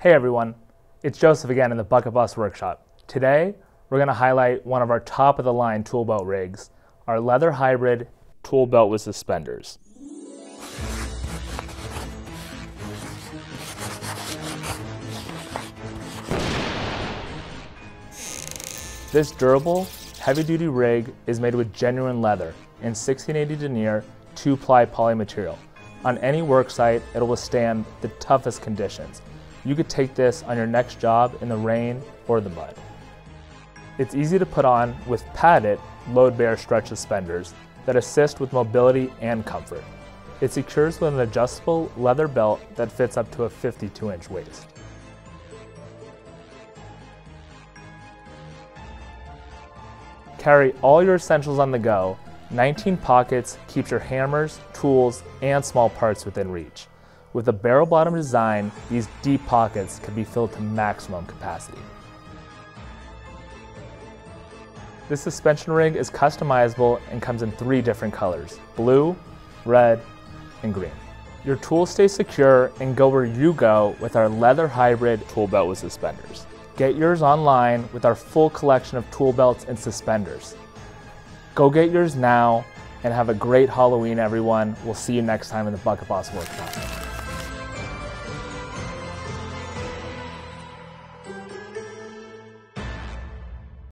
Hey everyone, it's Joseph again in the Bucket Boss Workshop. Today, we're going to highlight one of our top of the line tool belt rigs, our leather hybrid tool belt with suspenders. This durable, heavy-duty rig is made with genuine leather and 1680 denier 2-ply poly material. On any work site, it'll withstand the toughest conditions. You could take this on your next job in the rain or the mud. It's easy to put on with padded load bear stretch suspenders that assist with mobility and comfort. It secures with an adjustable leather belt that fits up to a 52 inch waist. Carry all your essentials on the go 19 pockets keeps your hammers, tools, and small parts within reach. With a barrel bottom design, these deep pockets can be filled to maximum capacity. This suspension rig is customizable and comes in three different colors, blue, red, and green. Your tools stay secure and go where you go with our leather hybrid tool belt with suspenders. Get yours online with our full collection of tool belts and suspenders. Go get yours now and have a great Halloween, everyone. We'll see you next time in the Bucket Boss Workshop. Thank you.